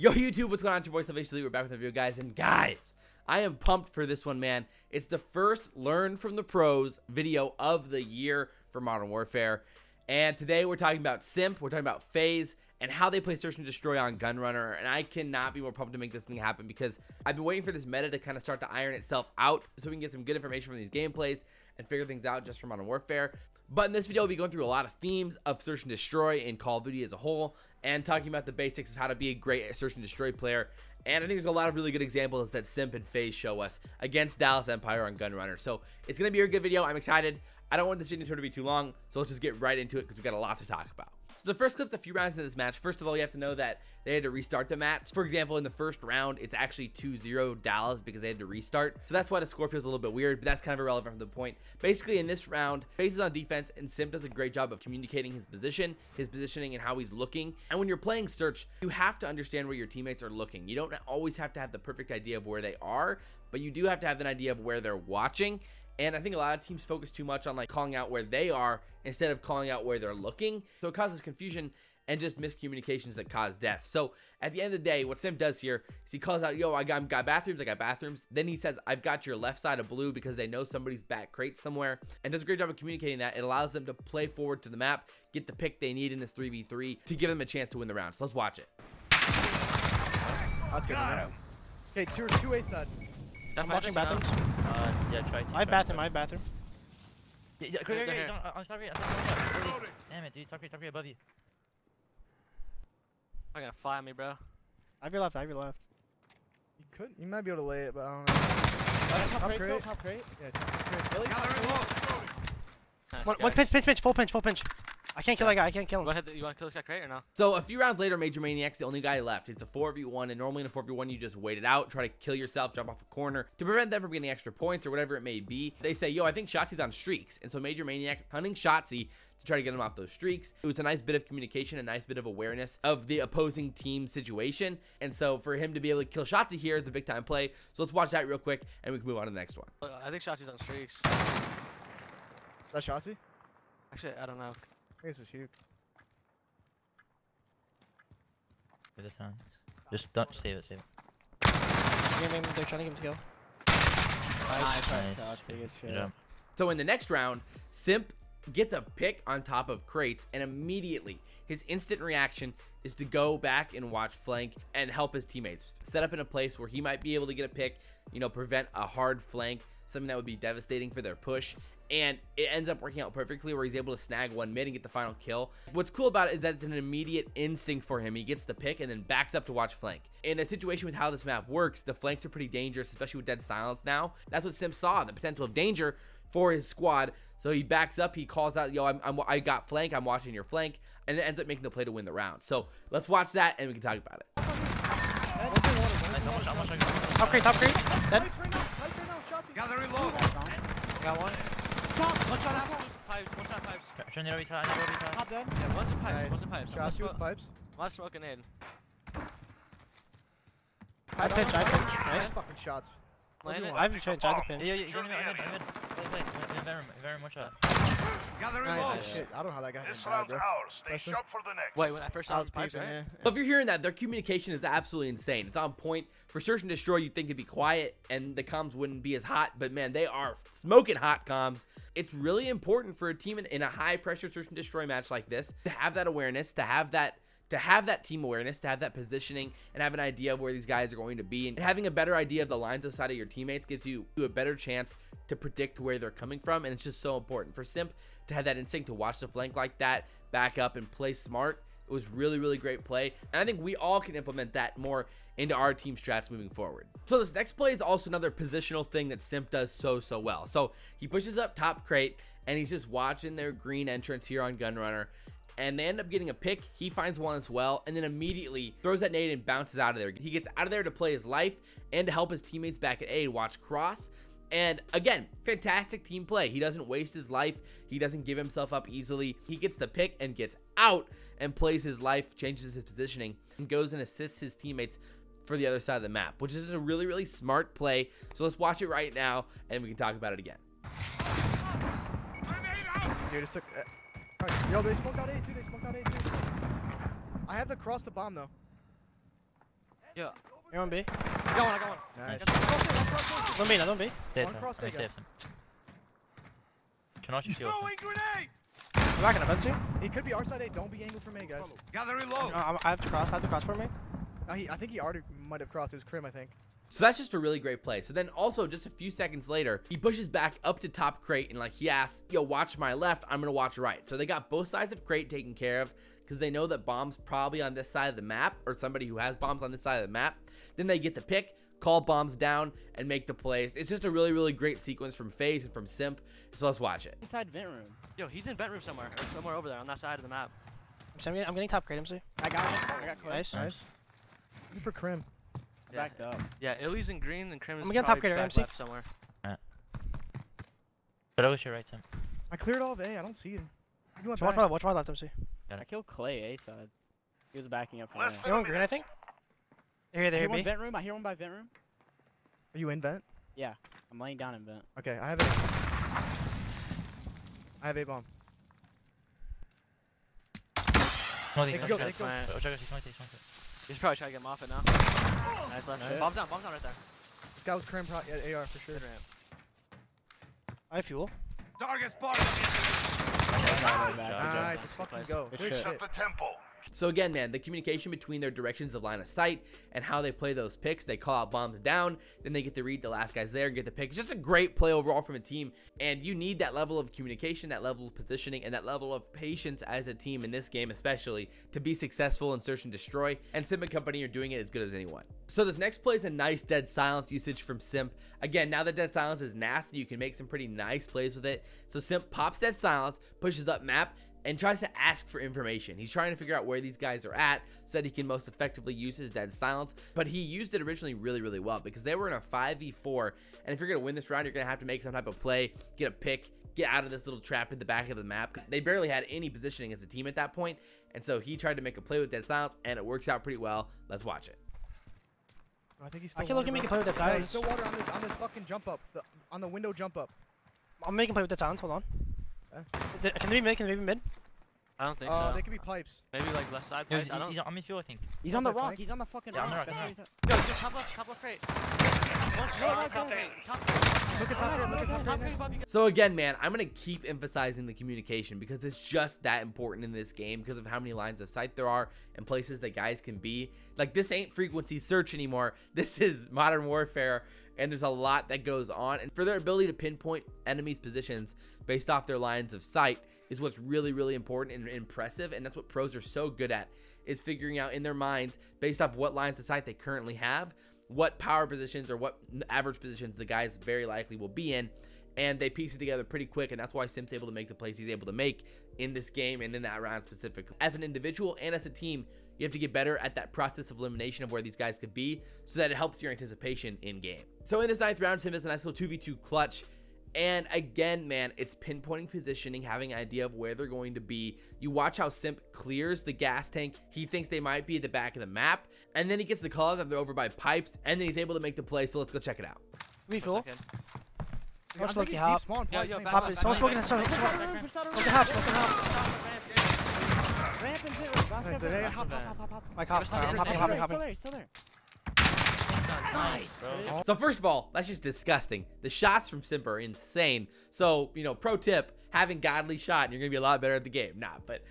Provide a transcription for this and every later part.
Yo, YouTube, what's going on? It's your boy Salvation Elite. We're back with a video, guys. And guys, I am pumped for this one, man. It's the first Learn from the Pros video of the year for Modern Warfare. And today we're talking about Simp, we're talking about FaZe, and how they play Search and Destroy on Gunrunner. And I cannot be more pumped to make this thing happen because I've been waiting for this meta to kind of start to iron itself out so we can get some good information from these gameplays and figure things out just for Modern Warfare. But in this video, we'll be going through a lot of themes of Search and Destroy in Call of Duty as a whole and talking about the basics of how to be a great Search and Destroy player. And I think there's a lot of really good examples that Simp and FaZe show us against Dallas Empire on Gunrunner. So it's going to be a good video. I'm excited. I don't want this video to be too long, so let's just get right into it because we've got a lot to talk about. So the first clip's a few rounds in this match. First of all, you have to know that they had to restart the match. For example, in the first round, it's actually 2-0 Dallas because they had to restart. So that's why the score feels a little bit weird, but that's kind of irrelevant from the point. Basically, in this round, FaZe on defense, and Simp does a great job of communicating his position, his positioning, and how he's looking. And when you're playing Search, you have to understand where your teammates are looking. You don't always have to have the perfect idea of where they are, but you do have to have an idea of where they're watching. And I think a lot of teams focus too much on like calling out where they are instead of calling out where they're looking. So it causes confusion and just miscommunications that cause death. So at the end of the day, what Simp does here is he calls out, yo, I got, got bathrooms, I got bathrooms. Then he says, I've got your left side of blue because they know somebody's back crate somewhere and does a great job of communicating that. It allows them to play forward to the map, get the pick they need in this 3v3 to give them a chance to win the round. So let's watch it. That's good. Got him. Okay, two, two A side. I'm watching bathrooms. Uh, yeah, try to. I have bathroom, I have bathroom. Yeah, yeah, They're okay, okay, here. don't, I'm sorry, I'm sorry. Damn it, dude, top three, top three above you. I'm gonna fly me, bro. I have your left, I have your left. You could, you might be able to lay it, but I don't know. top crate crate, top crate. Yeah, top crate. Really? Nice, One, one pinch, pinch, pinch, full pinch, full pinch. I can't kill that guy, I can't kill him. wanna, hit the, you wanna kill this guy crate or no? So a few rounds later, Major Maniac's the only guy left. It's a 4v1, and normally in a 4v1, you just wait it out, try to kill yourself, jump off a corner to prevent them from getting extra points or whatever it may be. They say, yo, I think Shotzzy's on streaks. And so Major Maniac hunting Shotzzy to try to get him off those streaks. It was a nice bit of communication, a nice bit of awareness of the opposing team situation. And so for him to be able to kill Shotzzy here is a big time play. So let's watch that real quick, and we can move on to the next one. Uh, I think Shotzzy's on streaks. Is that Shotzzy? Actually, I don't know. I think this is huge. Give it time. Just don't save it, save it. Yeah, they're trying to get him to kill. Nice. Shotzzy, good Good. So in the next round, Simp gets a pick on top of crates and immediately his instant reaction is to go back and watch flank and help his teammates set up in a place where he might be able to get a pick you know prevent a hard flank something that would be devastating for their push and it ends up working out perfectly where he's able to snag one mid and get the final kill. What's cool about it is that it's an immediate instinct for him. He gets the pick and then backs up to watch flank. In a situation with how this map works, the flanks are pretty dangerous, especially with dead silence now. That's what Simp saw, the potential of danger for his squad. So he backs up, he calls out, yo, I'm, I'm, I got flank, I'm watching your flank, and then ends up making the play to win the round. So let's watch that and we can talk about it. Top crate, top crate. Dead. Lights right now, lights right now, Shotzzy. Gathering low. Got one. One shot out. Pipes, one shot pipes. Try to retry, I know retry. Top dead. Yeah, one's in pipes, Nice. one's in pipes. I'm with smoke- pipes. I'm smoking in. I pinch, I pinch. Nice Nice. fucking shots. Land. I have a pinch, I have a Yeah, yeah, yeah, Wait, wait, wait, very, very much shot. Gathering Nice. low. Shit, I don't know how that guy This didn't die, round's ours. Stay Preston? sharp for the next. Wait, when I first I saw was his pipes, peeping, right? yeah. So if you're hearing that, their communication is absolutely insane. It's on point. For Search and Destroy, you'd think it'd be quiet and the comms wouldn't be as hot, but man, they are smoking hot comms. It's really important for a team in, in a high pressure Search and Destroy match like this to have that awareness, to have that to have that team awareness, to have that positioning, and have an idea of where these guys are going to be. And having a better idea of the lines of sight of your teammates gives you a better chance to predict where they're coming from. And it's just so important for Simp to have that instinct to watch the flank like that, back up and play smart. It was really, really great play. And I think we all can implement that more into our team strats moving forward. So this next play is also another positional thing that Simp does so, so well. So he pushes up top crate and he's just watching their green entrance here on Gunrunner. And they end up getting a pick. He finds one as well. And then immediately throws that nade and bounces out of there. He gets out of there to play his life and to help his teammates back at A watch cross. And again, fantastic team play. He doesn't waste his life. He doesn't give himself up easily. He gets the pick and gets out and plays his life, changes his positioning, and goes and assists his teammates for the other side of the map, which is a really, really smart play. So let's watch it right now and we can talk about it again. Dude, it's. Uh, alright, yo, they smoked out A too. They smoked out A too. I have to cross the bomb though. Yeah. You're on B. I got one, I got one. Nice. Don't B, don't B. Save One them. cross I mean, take save them. Can I just shield them? I'm back in a bench. He could be our side A. Don't be angled from A, guys. Gather reload. I I have to cross. I have to cross for me. Uh, he, I think he already might have crossed. It was Crim, I think. So that's just a really great play. So then also just a few seconds later, he pushes back up to top crate and like he asks, yo, watch my left, I'm gonna watch right. So they got both sides of crate taken care of because they know that bombs probably on this side of the map or somebody who has bombs on this side of the map. Then they get the pick, call bombs down, and make the plays. It's just a really, really great sequence from FaZe and from Simp. So let's watch it. Inside vent room. Yo, he's in vent room somewhere. Or somewhere over there on that side of the map. I'm getting, I'm getting top crate, MC. I got him. I got close. Nice. Nice. Good for Crim. Yeah. Backed up. Yeah, Illey's in green and Crim is I'm gonna top probably grader, back MC. left somewhere. But I wish you're right, Tim. I cleared all of A. I don't see him. You went So watch back. my, watch my left, MC. I killed Clay A side. He was backing up Less there. than You're on green, I think. Here, I there, hear one vent room. I hear one by vent room. Are you in vent? Yeah, I'm laying down in vent. Okay, I have A. I have A bomb. No, They they can can go, go. they can go. Check he's going to, he's going to. He's probably trying to get him off it now. Nice left. Nice. Bombs down, bombs down right there. This guy was Crim pro yeah, AR for sure. Good ramp. I have fuel. Target spotted. Good. Nice, Good just fucking go. Good Good shit. shit. Set the tempo. So again, man, the communication between their directions of line of sight and how they play those picks, they call out bombs down, then they get to read the last guys there and get the pick. It's just a great play overall from a team, and you need that level of communication, that level of positioning, and that level of patience as a team in this game, especially to be successful in search and destroy. And Simp and company are doing it as good as anyone. So this next play is a nice dead silence usage from Simp. Again, now that dead silence is nasty, you can make some pretty nice plays with it. So Simp pops dead silence, pushes up map, and tries to ask for information. He's trying to figure out where these guys are at so that he can most effectively use his dead silence. But he used it originally really, really well because they were in a 5v4. And if you're going to win this round, you're going to have to make some type of play, get a pick, get out of this little trap in the back of the map. They barely had any positioning as a team at that point, And so he tried to make a play with dead silence and it works out pretty well. Let's watch it. I think he's I still can look at me, water, can play with that bro. Yeah, silence. he's still water on this on this fucking jump up. The, on the window jump up. I'm making play with the silence. Hold on. Okay. Th- Can they be mid? Can they be mid? I don't think Uh, so. they could be pipes. Maybe like left side. Yo, Place. I he's, don't. he's, I'm in fuel, I think. He's on the rock. flank. He's on the fucking Yeah, rock. the rock, That's on where Yo, just top left, top left crate. One shot, right, top right, crate. Top Look at top crate, look at top top crate. crate, Bob, you got- So again, man, I'm gonna keep emphasizing the communication because it's just that important in this game because of how many lines of sight there are and places that guys can be. Like this ain't frequency search anymore. This is modern warfare, and there's a lot that goes on. And for their ability to pinpoint enemies' positions based off their lines of sight is what's really, really important and impressive. And that's what pros are so good at is figuring out in their minds based off what lines of sight they currently have, what power positions or what average positions the guys very likely will be in and they piece it together pretty quick and that's why Simp's able to make the plays he's able to make in this game and in that round specifically. As an individual and as a team, you have to get better at that process of elimination of where these guys could be so that it helps your anticipation in game. So in this ninth round, Sim is a nice little 2v2 clutch. And again, man, it's pinpointing positioning, having an idea of where they're going to be. You watch how Simp clears the gas tank. He thinks they might be at the back of the map. And then he gets the call that they're over by pipes. And then he's able to make the play. So let's go check it out. Me fuel. Second. I Watch think Lucky he's hop. deep spawn, Yo, pipe, yo, pipe. back Pop left, it. back Someone's smoking. back Someone. left. Push that Look at house. Look. Ramp and zero. Last Nice, guy hey, there. hop, Hop, hop, hop, hop. Hop. I'm stop hopping, hopping, still hopping. there. Still there. Nice. So first of all, that's just disgusting. The shots from Simp are insane. So, you know, pro tip, having godly shot, and you're going to be a lot better at the game. Nah, but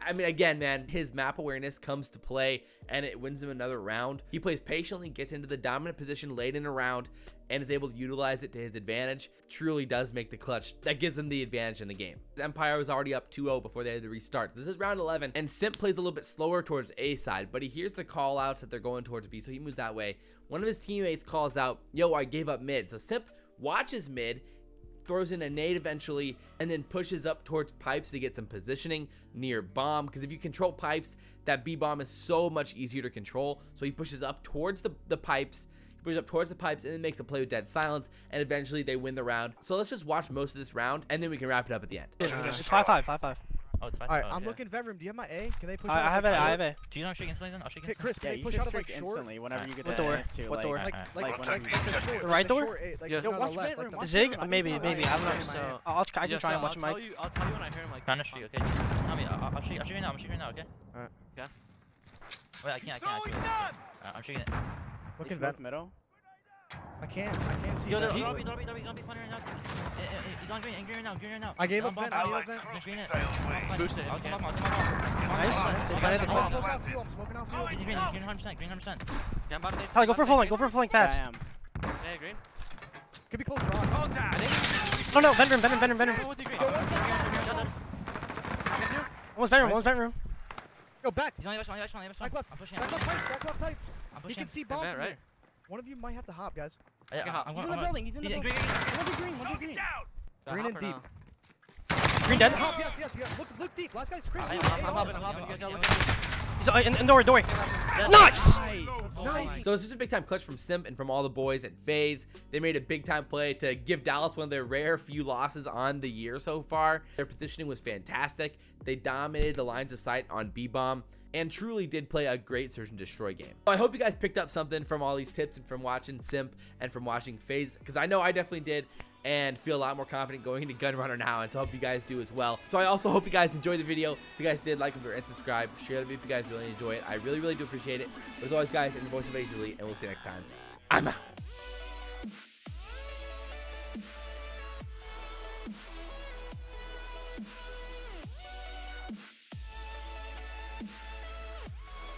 I mean, again, man, his map awareness comes to play and it wins him another round. He plays patiently, gets into the dominant position late in a round, and is able to utilize it to his advantage. Truly does make the clutch. That gives them the advantage in the game. Empire was already up 2-0 before they had to restart. This is round 11, and Simp plays a little bit slower towards A side, but he hears the call outs that they're going towards B, so he moves that way. One of his teammates calls out, yo, I gave up mid. So Simp watches mid, throws in a nade eventually, and then pushes up towards pipes to get some positioning near bomb. Because if you control pipes, that B bomb is so much easier to control. So he pushes up towards the, the pipes, he pushes up towards the pipes, and then makes a play with dead silence, and eventually they win the round. So let's just watch most of this round, and then we can wrap it up at the end. It's five five five five. Oh, it's fine. Alright, oh, I'm okay. looking vent room. Do you have my A? Can they push I out I have it. I have it. Do you know I'm shaking instantly then? I'll shake Hey, instantly. Chris, can Yeah, they you push should out of like short? instantly whenever you get What door? to, What like, door? Like, Alright, like, like like, like the get short, The like right door? short like, Yeah. no, no, Watch left, like watch Zig? Maybe, maybe. I'm you. not. So, I'll, I'll, I yeah, can try and watch I'll Mike. I'll tell you when I hear him like. Trying to streak, okay? Tell me. I'll, I'll shoot. I'll right now. I'm shooting right now, okay? Wait, I can't. I can't. I can't. Uh, I'm shooting it. Look Looking in vent. middle. I can't. I can't see. Yo, vent. no, don't be, don't be, don't be, don't be funny right now. He's on green, and green right now, green right now. I gave up vent, I gave up vent. green it. Boost it if I'll come can. up, I'll come up. Nice. Nice. They planted the I'm smoking out. I'm smoking out. Green, green, green, 100%, green 100%. Yeah, I'm about to nade- Tyler, go for a about full to link. Go for a full Yeah, I am. green. Yeah, green. Could be close to rock. I think. No, no, vent room, vent room, vent room, vent room. One's vent room, one's vent room. Go back. He's on the other side, on the other side, on the other Back left. I'm pushing, Back I'm left Back left tight. He can see Good bombs right? Here. One of you might have to hop, guys. Yeah, Good hop. I'm He's in the I'm building. He's in the building. green, green, green. One to green. One to green. The Green and deep. no? Green dead. Hop, yes, yes, yes. Look, look deep. Last guy's crazy. I- I'm- I'm hopping. I'm hopping. You guys gotta Yeah, look. He's uh, in, in door, door. Yeah. Nice. Nice. So it's just a big time clutch from Simp and from all the boys at FaZe. They made a big time play to give Dallas one of their rare few losses on the year so far. Their positioning was fantastic. They dominated the lines of sight on B-Bomb and truly did play a great search and destroy game. So I hope you guys picked up something from all these tips and from watching Simp and from watching FaZe because I know I definitely did and feel a lot more confident going into Gunrunner now and so I hope you guys do as well. So I also hope you guys enjoyed the video. If you guys did, like and subscribe. Share the video if you guys really enjoy it. I really, really do appreciate it. But as always, guys, in the voice of Ace Elite, and we'll see you next time. I'm out.